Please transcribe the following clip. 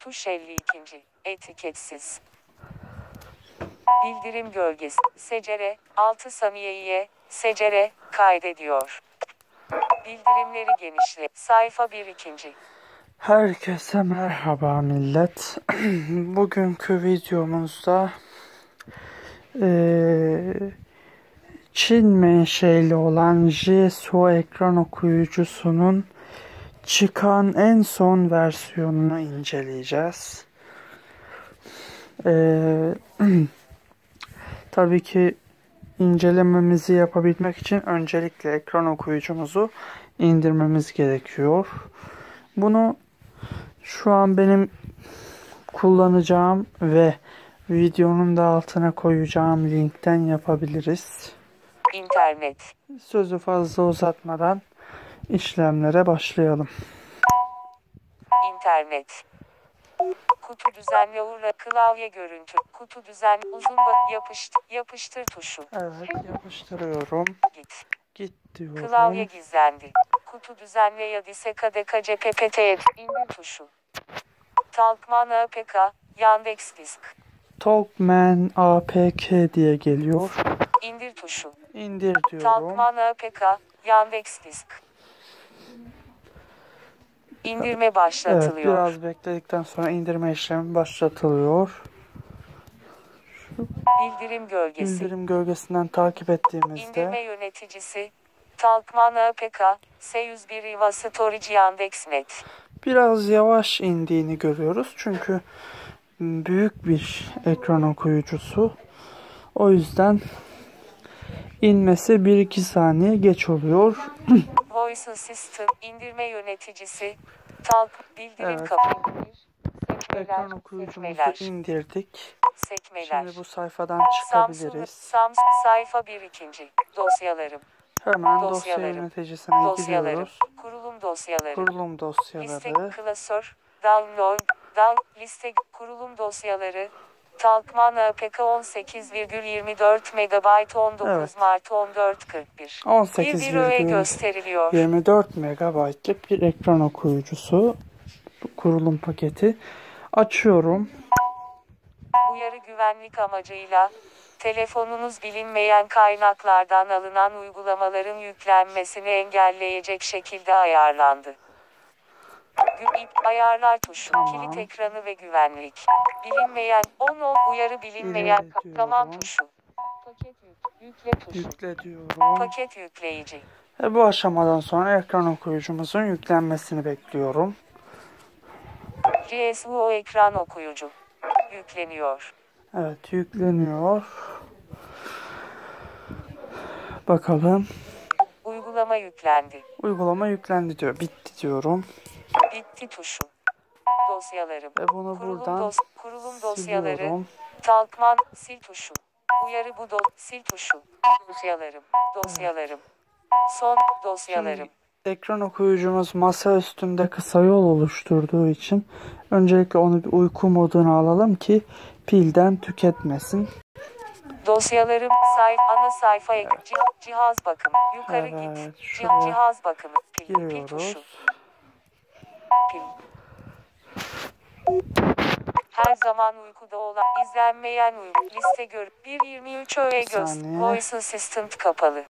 Tuş 52. Etiketsiz. Bildirim gölgesi. Secere 6 saniyeye secere kaydediyor. Bildirimleri genişle. Sayfa 1 ikinci. Herkese merhaba millet. Bugünkü videomuzda eee, Çin menşeli olan JSO ekran okuyucusunun çıkan en son versiyonunu inceleyeceğiz. Eee, tabii ki incelememizi yapabilmek için öncelikle ekran okuyucumuzu indirmemiz gerekiyor. Bunu şu an benim kullanacağım ve videonun da altına koyacağım linkten yapabiliriz. İnternet. Sözü fazla uzatmadan işlemlere başlayalım. İnternet. Kutu düzenle uğra klavye görüntü. Kutu düzen uzun ba- yapıştır yapıştır tuşu. Evet yapıştırıyorum. Git. Git diyorum. Klavye gizlendi. Kutu düzenle ya diseka deka cppt indir tuşu. Talkman APK Yandex Disk. Talkman APK diye geliyor. İndir tuşu. İndir diyorum. Talkman APK Yandex Disk. İndirme Evet başlatılıyor. biraz bekledikten sonra indirme işlemi başlatılıyor. Bildirim gölgesi. Bildirim gölgesinden takip ettiğimizde İndirme yöneticisi. Talkman APK S101 Iva Storage Yandex.net. biraz yavaş indiğini görüyoruz. Çünkü büyük bir ekran okuyucusu. O yüzden inmesi 1-2 saniye geç oluyor. Voice Assistant indirme yöneticisi. Talk bildirim Evet. kapı. Sekmeler, Ekran okuyucumuzu sekmeler, indirdik. sekmeler. Şimdi bu sayfadan Samsung, çıkabiliriz. Samsung sayfa 1 ikinci. Dosyalarım, Hemen dosya yöneticisine dosyalarım, giriyoruz. kurulum dosyaları, Kurulum liste dosyaları. klasör, download, down, liste kurulum dosyaları, Talkman APK 18,24 MB 19 Evet. Mart 14.41. 18 Bir virgül gösteriliyor. 24 MB'lık bir ekran okuyucusu. Bu kurulum paketi. Açıyorum. Uyarı güvenlik amacıyla telefonunuz bilinmeyen kaynaklardan alınan uygulamaların yüklenmesini engelleyecek şekilde ayarlandı. Gü- ip- Ayarlar tuşu, Tamam. kilit ekranı ve güvenlik. Bilinmeyen, on o uyarı bilinmeyen, İleri tamam diyorum. tuşu. Paket yük, yükle tuşu. Yükle diyorum. Paket yükleyici. Ve bu aşamadan sonra ekran okuyucumuzun yüklenmesini bekliyorum. CSUO ekran okuyucu. Yükleniyor. Evet yükleniyor. Bakalım. Uygulama yüklendi. Uygulama yüklendi diyor. Bitti diyorum. Bitti tuşu. Dosyalarım. Ve bunu Kurulum, buradan dos kurulum dosyaları. siliyorum. Talkman, sil tuşu. Uyarı bu do sil tuşu. Dosyalarım, dosyalarım. Son dosyalarım. Şimdi ekran okuyucumuz masa üstünde kısa yol oluşturduğu için öncelikle onu bir uyku moduna alalım ki pilden tüketmesin. Dosyalarım say ana sayfa Cih- cihaz bakımı. Yukarı Evet, git. Cihaz bakımı. Pil, pil tuşu. Her zaman uykuda olan izlenmeyen uyku. Liste gör. 1.23 öğe göz. Saniye. voice assistant kapalı